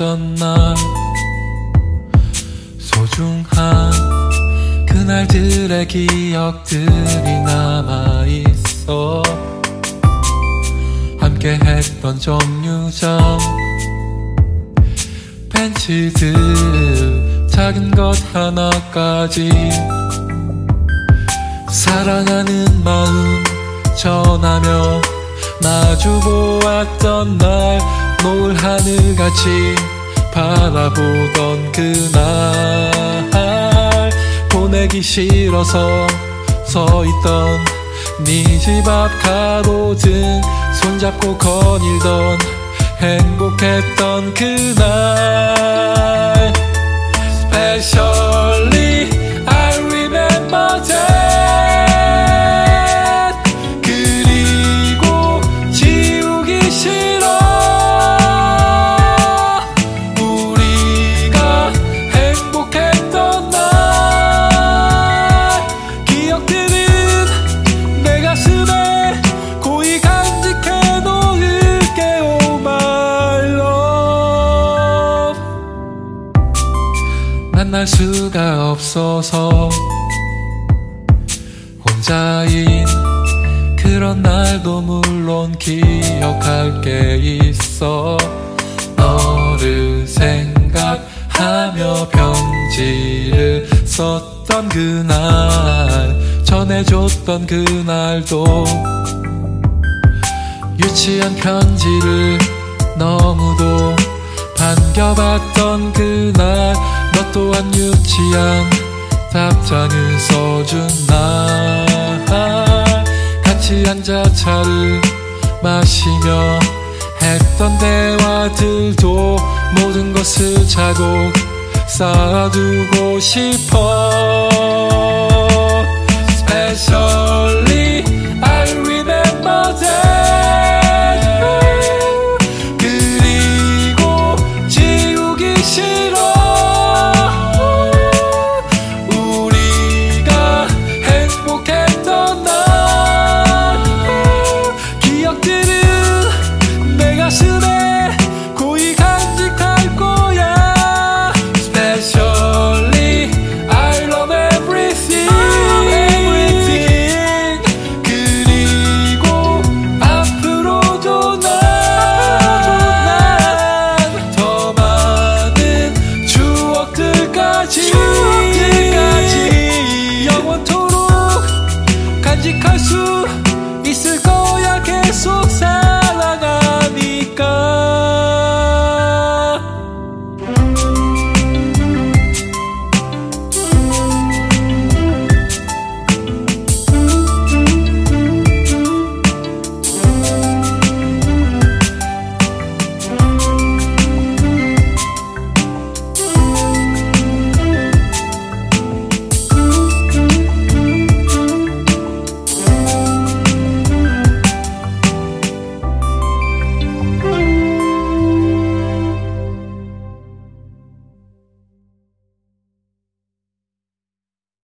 행복했던 날 소중한 그날들의 기억들이 남아있어. 함께 했던 정류장 벤치들 작은 것 하나까지. 사랑하는 마음 전하며 마주 보았던 날. 노을 하늘같이 바라보던 그날 보내기 싫어서 서 있던 네 집 앞 가로등 손잡고 거닐던 행복했던 그날. I 만날 수가 없어서 혼자인 그런 날도 물론 기억할 게 있어. 너를 생각하며 편지를 썼던 그날 전해줬던 그날도 유치한 편지를 너무도 반겨봤던 그날 너 또한 유치한 답장을 써준 날. 같이 앉아 차를 마시며 했던 대화들도 모든 것을 차곡 쌓아두고 싶어